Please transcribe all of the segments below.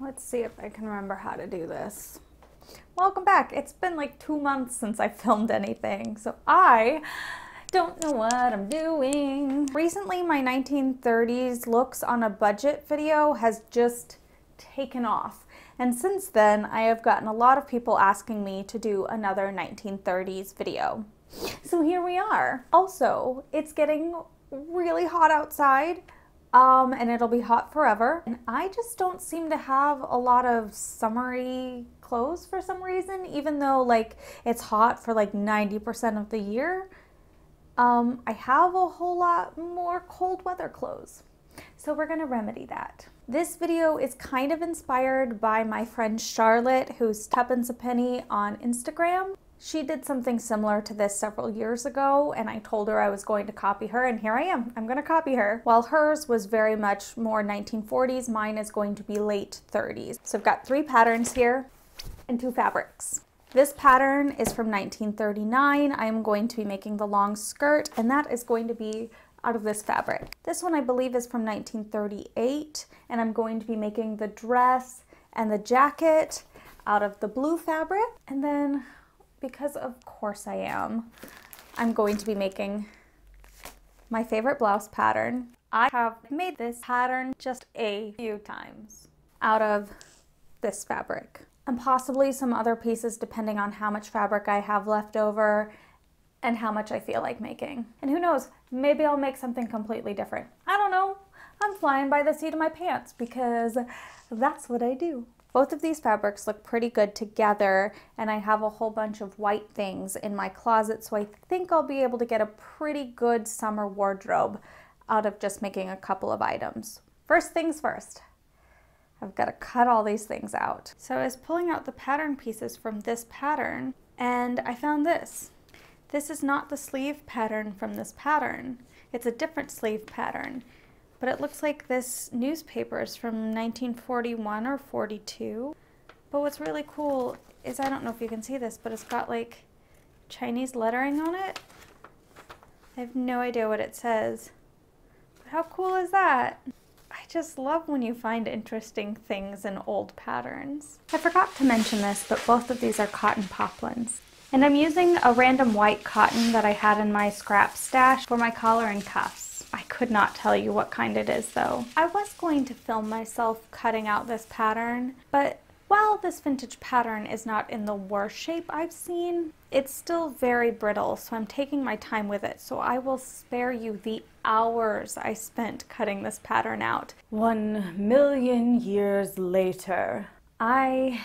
let's see if I can remember how to do this. Welcome back. It's been like two months since I filmed anything, so I don't know what I'm doing. Recently, my 1930s looks on a budget video has just taken off. And since then, I have gotten a lot of people asking me to do another 1930s video. So here we are. Also, it's getting really hot outside um, and it'll be hot forever. And I just don't seem to have a lot of summery clothes for some reason, even though like it's hot for like 90% of the year. Um, I have a whole lot more cold weather clothes. So we're gonna remedy that. This video is kind of inspired by my friend Charlotte, who's Tuppence Ha'penny on Instagram. She did something similar to this several years ago, and I told her I was going to copy her, and here I am. I'm going to copy her. While hers was very much more 1940s, mine is going to be late 30s. So I've got three patterns here and two fabrics. This pattern is from 1939. I am going to be making the long skirt, and that is going to be out of this fabric. This one I believe is from 1938, and I'm going to be making the dress and the jacket out of the blue fabric. And then because of course I am, I'm going to be making my favorite blouse pattern. I have made this pattern just a few times out of this fabric and possibly some other pieces depending on how much fabric I have left over and how much I feel like making. And who knows, maybe I'll make something completely different. I don't know. I'm flying by the seat of my pants because that's what I do. Both of these fabrics look pretty good together and I have a whole bunch of white things in my closet so I think I'll be able to get a pretty good summer wardrobe out of just making a couple of items. First things first, I've got to cut all these things out. So I was pulling out the pattern pieces from this pattern and I found this. This is not the sleeve pattern from this pattern. It's a different sleeve pattern but it looks like this newspaper is from 1941 or 42. But what's really cool is, I don't know if you can see this, but it's got like Chinese lettering on it. I have no idea what it says. But how cool is that? I just love when you find interesting things in old patterns. I forgot to mention this, but both of these are cotton poplins. And I'm using a random white cotton that I had in my scrap stash for my collar and cuffs. I could not tell you what kind it is though. I was going to film myself cutting out this pattern, but while this vintage pattern is not in the worst shape I've seen, it's still very brittle, so I'm taking my time with it. So I will spare you the hours I spent cutting this pattern out. One million years later, I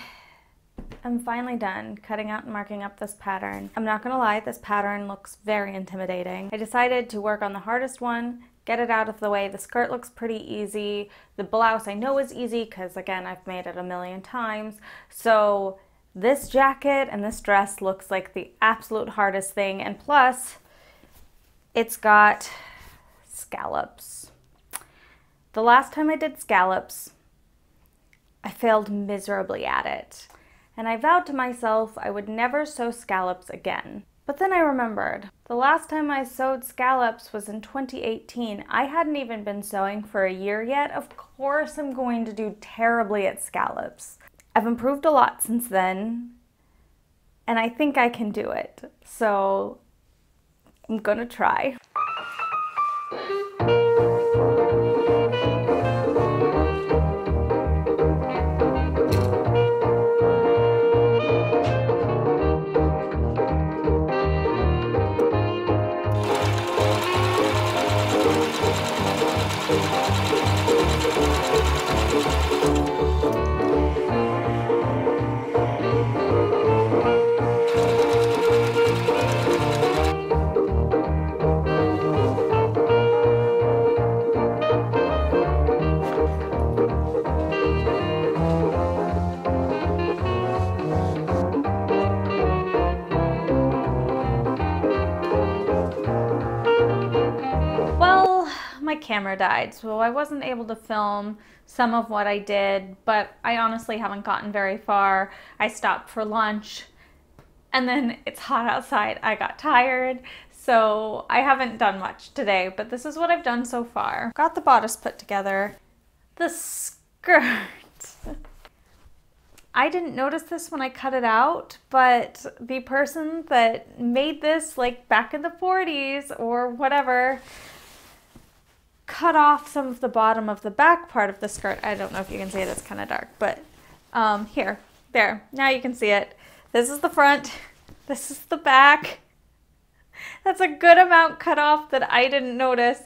am finally done cutting out and marking up this pattern. I'm not gonna lie, this pattern looks very intimidating. I decided to work on the hardest one, get it out of the way. The skirt looks pretty easy. The blouse I know is easy because again, I've made it a million times. So this jacket and this dress looks like the absolute hardest thing. And plus, it's got scallops. The last time I did scallops, I failed miserably at it and I vowed to myself I would never sew scallops again. But then I remembered, the last time I sewed scallops was in 2018. I hadn't even been sewing for a year yet. Of course I'm going to do terribly at scallops. I've improved a lot since then, and I think I can do it. So I'm gonna try. Died, so I wasn't able to film some of what I did, but I honestly haven't gotten very far. I stopped for lunch and then it's hot outside. I got tired, so I haven't done much today, but this is what I've done so far. Got the bodice put together. The skirt. I didn't notice this when I cut it out, but the person that made this like back in the 40s or whatever cut off some of the bottom of the back part of the skirt. I don't know if you can see it, it's kind of dark, but um, here, there, now you can see it. This is the front, this is the back. That's a good amount cut off that I didn't notice.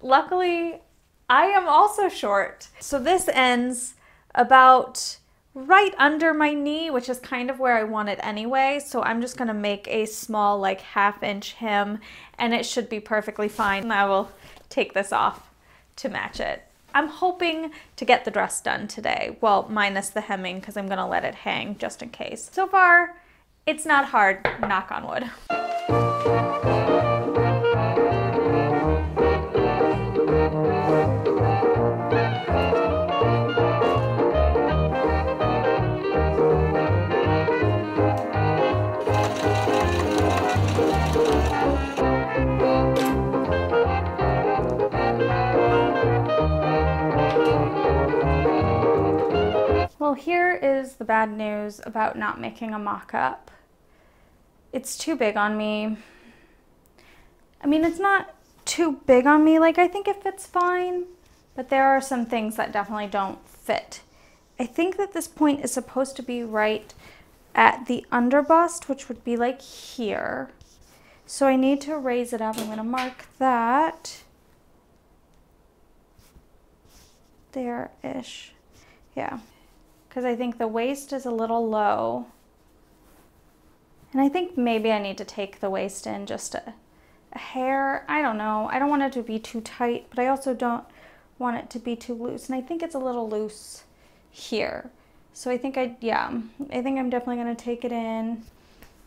Luckily, I am also short. So this ends about right under my knee, which is kind of where I want it anyway. So I'm just gonna make a small like half inch hem and it should be perfectly fine. I will take this off to match it. I'm hoping to get the dress done today. Well, minus the hemming because I'm gonna let it hang just in case. So far, it's not hard, knock on wood. Here is the bad news about not making a mock-up. It's too big on me. I mean, it's not too big on me. Like, I think it fits fine, but there are some things that definitely don't fit. I think that this point is supposed to be right at the underbust, which would be like here. So I need to raise it up. I'm to mark that there-ish. Yeah because I think the waist is a little low. And I think maybe I need to take the waist in just a, a hair. I don't know. I don't want it to be too tight, but I also don't want it to be too loose. And I think it's a little loose here. So I think I, yeah, I think I'm definitely going to take it in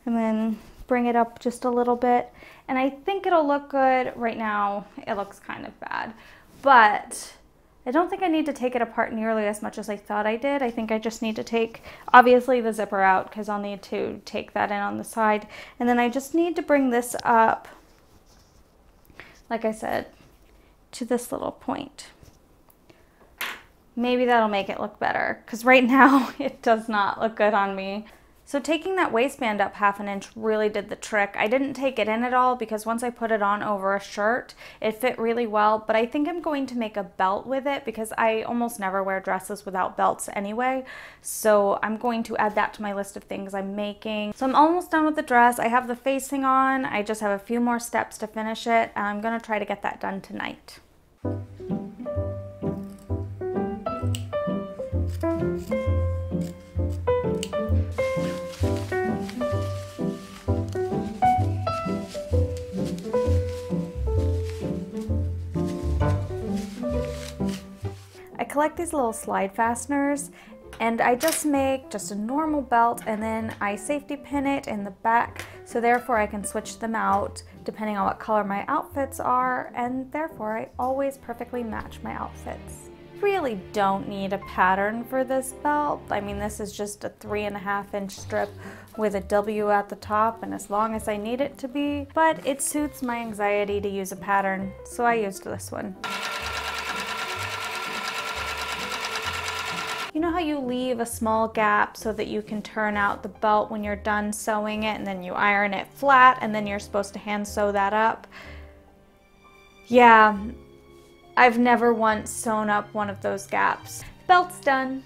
and then bring it up just a little bit. And I think it'll look good. Right now, it looks kind of bad. But I don't think I need to take it apart nearly as much as I thought I did. I think I just need to take, obviously, the zipper out because I'll need to take that in on the side. And then I just need to bring this up, like I said, to this little point. Maybe that'll make it look better because right now it does not look good on me. So taking that waistband up half an inch really did the trick. I didn't take it in at all because once I put it on over a shirt, it fit really well, but I think I'm going to make a belt with it because I almost never wear dresses without belts anyway. So I'm going to add that to my list of things I'm making. So I'm almost done with the dress. I have the facing on. I just have a few more steps to finish it. I'm gonna try to get that done tonight. Collect these little slide fasteners and I just make just a normal belt and then I safety pin it in the back so therefore I can switch them out depending on what color my outfits are and therefore I always perfectly match my outfits. Really don't need a pattern for this belt. I mean this is just a three and a half inch strip with a W at the top and as long as I need it to be but it suits my anxiety to use a pattern so I used this one. You know how you leave a small gap so that you can turn out the belt when you're done sewing it and then you iron it flat and then you're supposed to hand sew that up? Yeah, I've never once sewn up one of those gaps. belt's done.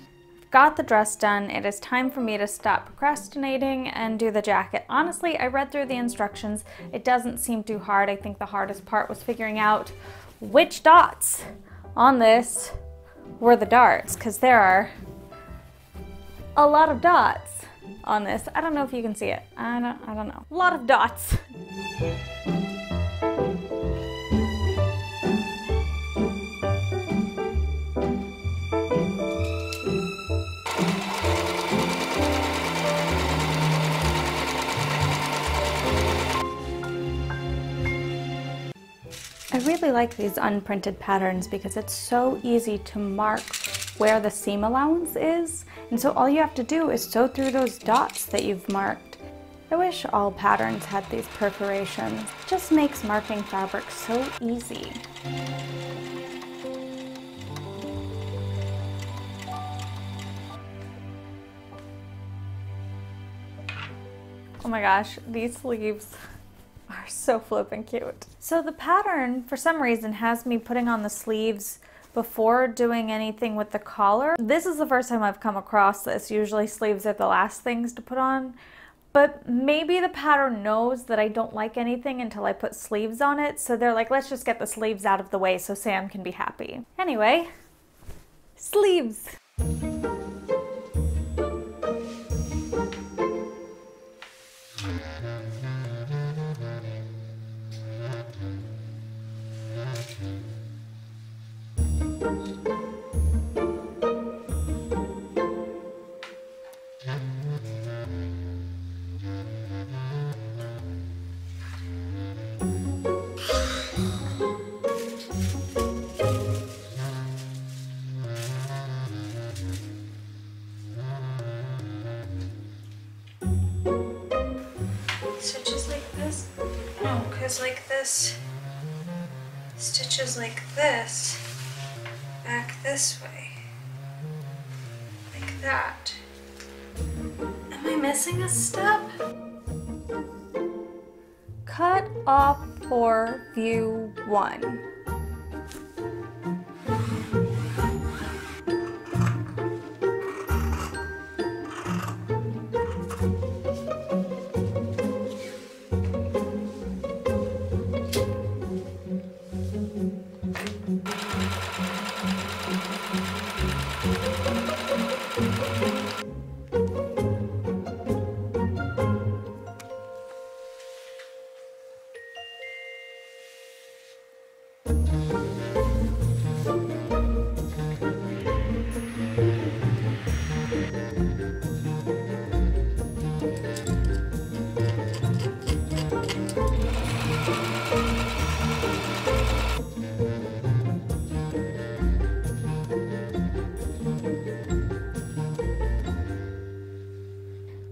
Got the dress done. It is time for me to stop procrastinating and do the jacket. Honestly, I read through the instructions. It doesn't seem too hard. I think the hardest part was figuring out which dots on this were the darts because there are a lot of dots on this. I don't know if you can see it. I don't, I don't know. A lot of dots. I really like these unprinted patterns because it's so easy to mark where the seam allowance is. And so all you have to do is sew through those dots that you've marked. I wish all patterns had these perforations. It just makes marking fabric so easy. Oh my gosh, these sleeves are so flippin' cute. So the pattern, for some reason, has me putting on the sleeves before doing anything with the collar. This is the first time I've come across this. Usually sleeves are the last things to put on, but maybe the pattern knows that I don't like anything until I put sleeves on it. So they're like, let's just get the sleeves out of the way so Sam can be happy. Anyway, sleeves. Like this, stitches like this, back this way, like that. Am I missing a step? Cut off for view one.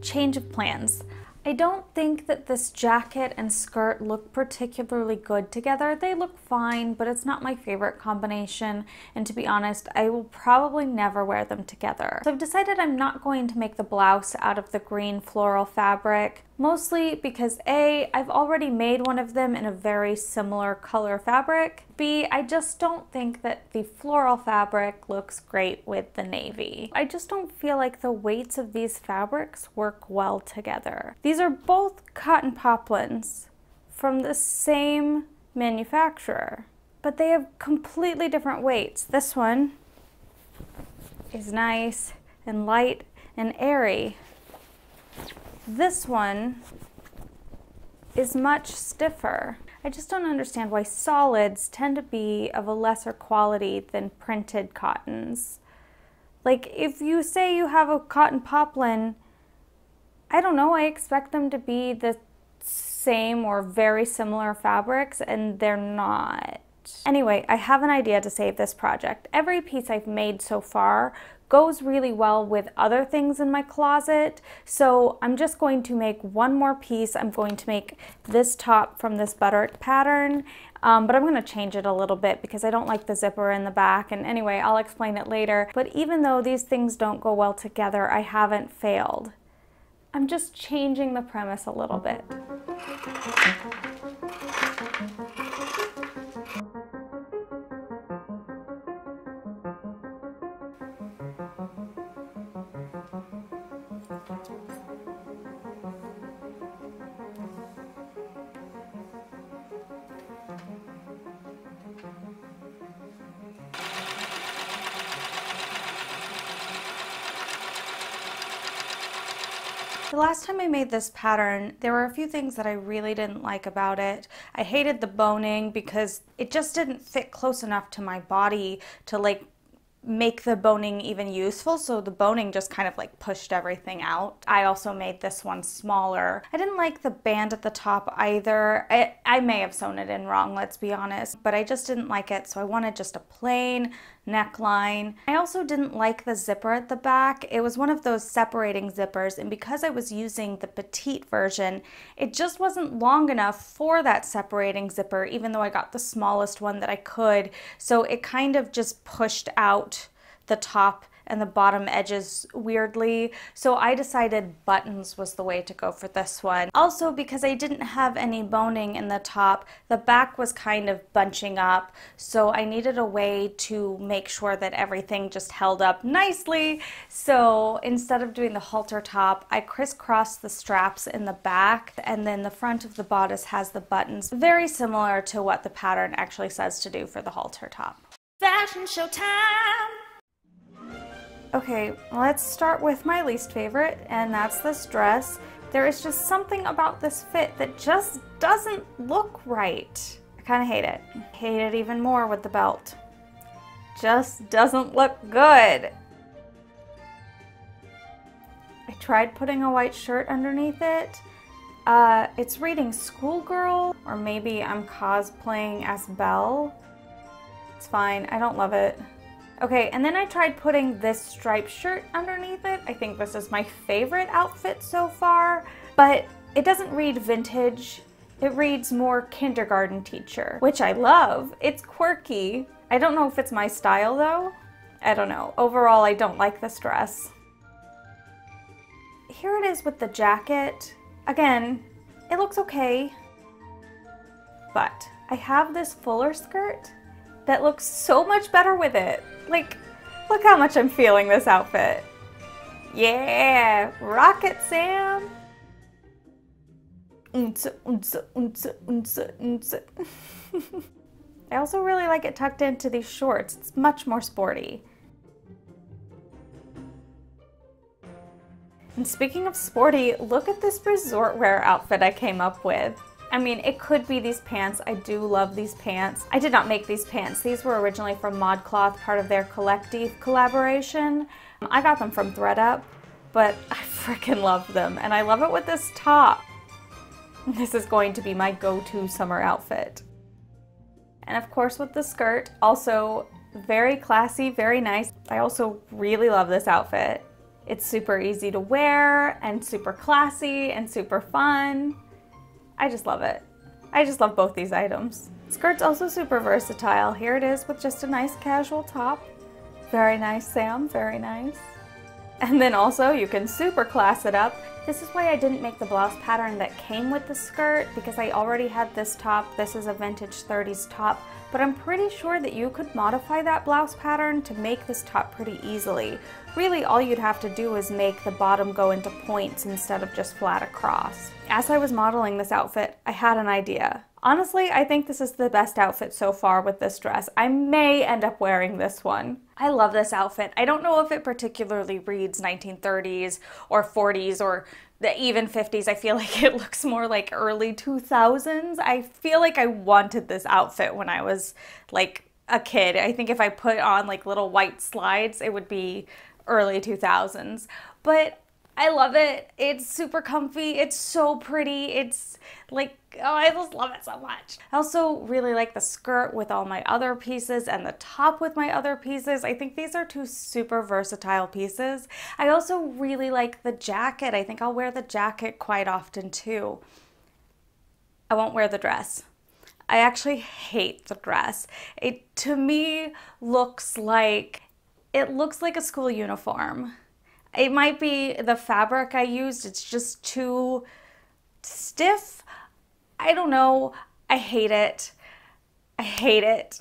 Change of plans. I don't think that this jacket and skirt look particularly good together. They look fine, but it's not my favorite combination. And to be honest, I will probably never wear them together. So I've decided I'm not going to make the blouse out of the green floral fabric. Mostly because A, I've already made one of them in a very similar color fabric. B, I just don't think that the floral fabric looks great with the navy. I just don't feel like the weights of these fabrics work well together. These are both cotton poplins from the same manufacturer, but they have completely different weights. This one is nice and light and airy this one is much stiffer. I just don't understand why solids tend to be of a lesser quality than printed cottons. Like if you say you have a cotton poplin, I don't know, I expect them to be the same or very similar fabrics and they're not. Anyway, I have an idea to save this project. Every piece I've made so far goes really well with other things in my closet. So I'm just going to make one more piece. I'm going to make this top from this Butterick pattern, um, but I'm gonna change it a little bit because I don't like the zipper in the back. And anyway, I'll explain it later. But even though these things don't go well together, I haven't failed. I'm just changing the premise a little bit. The last time I made this pattern, there were a few things that I really didn't like about it. I hated the boning because it just didn't fit close enough to my body to like make the boning even useful so the boning just kind of like pushed everything out. I also made this one smaller. I didn't like the band at the top either. I, I may have sewn it in wrong, let's be honest, but I just didn't like it so I wanted just a plain neckline. I also didn't like the zipper at the back. It was one of those separating zippers and because I was using the petite version, it just wasn't long enough for that separating zipper even though I got the smallest one that I could. So it kind of just pushed out the top and the bottom edges weirdly. So I decided buttons was the way to go for this one. Also because I didn't have any boning in the top, the back was kind of bunching up. So I needed a way to make sure that everything just held up nicely. So instead of doing the halter top, I crisscrossed the straps in the back and then the front of the bodice has the buttons. Very similar to what the pattern actually says to do for the halter top. Fashion show time! Okay, let's start with my least favorite, and that's this dress. There is just something about this fit that just doesn't look right. I kind of hate it. Hate it even more with the belt. Just doesn't look good. I tried putting a white shirt underneath it. Uh, it's reading schoolgirl, or maybe I'm cosplaying as Belle. It's fine. I don't love it. Okay, and then I tried putting this striped shirt underneath it. I think this is my favorite outfit so far, but it doesn't read vintage. It reads more kindergarten teacher, which I love. It's quirky. I don't know if it's my style though. I don't know. Overall, I don't like this dress. Here it is with the jacket. Again, it looks okay, but I have this fuller skirt that looks so much better with it. Like, look how much I'm feeling this outfit. Yeah, rock it, Sam. I also really like it tucked into these shorts. It's much more sporty. And speaking of sporty, look at this resort wear outfit I came up with. I mean, it could be these pants. I do love these pants. I did not make these pants. These were originally from ModCloth, part of their Collective collaboration. Um, I got them from thredUP, but I freaking love them. And I love it with this top. This is going to be my go-to summer outfit. And of course with the skirt, also very classy, very nice. I also really love this outfit. It's super easy to wear and super classy and super fun. I just love it. I just love both these items. Skirt's also super versatile. Here it is with just a nice casual top. Very nice, Sam, very nice. And then also you can super class it up. This is why I didn't make the blouse pattern that came with the skirt because I already had this top. This is a vintage 30s top, but I'm pretty sure that you could modify that blouse pattern to make this top pretty easily. Really all you'd have to do is make the bottom go into points instead of just flat across. As I was modeling this outfit, I had an idea. Honestly, I think this is the best outfit so far with this dress. I may end up wearing this one. I love this outfit. I don't know if it particularly reads 1930s or 40s or the even 50s. I feel like it looks more like early 2000s. I feel like I wanted this outfit when I was like a kid. I think if I put on like little white slides, it would be early 2000s. But I love it. It's super comfy. It's so pretty. It's like, oh, I just love it so much. I also really like the skirt with all my other pieces and the top with my other pieces. I think these are two super versatile pieces. I also really like the jacket. I think I'll wear the jacket quite often too. I won't wear the dress. I actually hate the dress. It to me looks like it looks like a school uniform. It might be the fabric I used, it's just too stiff. I don't know. I hate it. I hate it.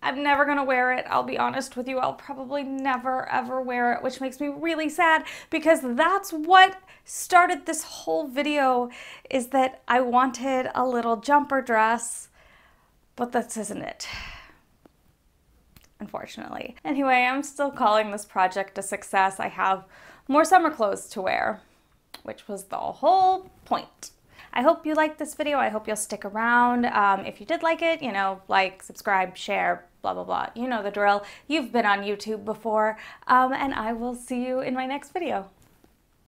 I'm never gonna wear it. I'll be honest with you. I'll probably never ever wear it, which makes me really sad because that's what started this whole video is that I wanted a little jumper dress, but this isn't it unfortunately. Anyway, I'm still calling this project a success. I have more summer clothes to wear, which was the whole point. I hope you liked this video. I hope you'll stick around. Um, if you did like it, you know, like, subscribe, share, blah, blah, blah. You know the drill. You've been on YouTube before. Um, and I will see you in my next video.